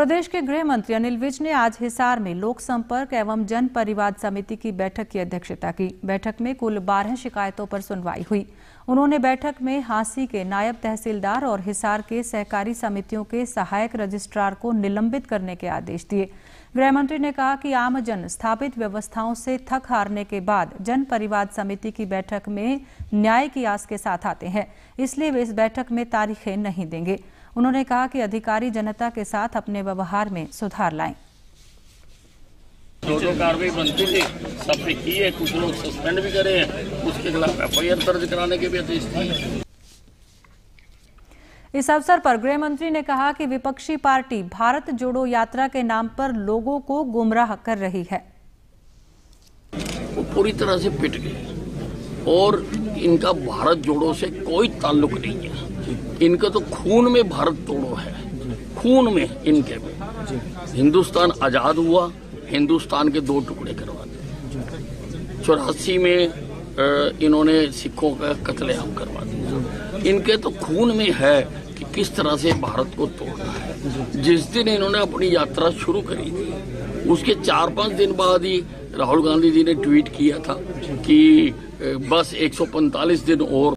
प्रदेश के गृह मंत्री अनिल विज ने आज हिसार में लोक संपर्क एवं जन परिवाद समिति की बैठक की अध्यक्षता की। बैठक में कुल बारह शिकायतों पर सुनवाई हुई। उन्होंने बैठक में हांसी के नायब तहसीलदार और हिसार के सहकारी समितियों के सहायक रजिस्ट्रार को निलंबित करने के आदेश दिए। गृह मंत्री ने कहा कि आमजन स्थापित व्यवस्थाओं से थक हारने के बाद जन परिवाद समिति की बैठक में न्याय की आस के साथ आते हैं, इसलिए वे इस बैठक में तारीखें नहीं देंगे। उन्होंने कहा कि अधिकारी जनता के साथ अपने व्यवहार में सुधार लाएँ। जो जो कार्रवाई बनती थी सब पे की है कुछ लोग सस्पेंड भी करे हैं उसके खिलाफ एफ़ दर्ज कराने के भी आदेश दिए इस अवसर पर गृह मंत्री ने कहा कि विपक्षी पार्टी भारत जोड़ो यात्रा के नाम पर लोगों को गुमराह कर रही है। वो पूरी तरह से पिट गए और इनका भारत जोड़ो से कोई ताल्लुक नहीं है। इनका तो खून में भारत तोड़ो है। खून में इनके में। हिंदुस्तान आज़ाद हुआ, हिंदुस्तान के दो टुकड़े करवा दिए। चौरासी में इन्होंने सिखों का कत्लेआम करवा दिया। इनके तो खून में है कि किस तरह से भारत को तोड़ना है। जिस दिन इन्होंने अपनी यात्रा शुरू करी थी, उसके चार पाँच दिन बाद ही राहुल गांधी जी ने ट्वीट किया था कि बस 145 दिन और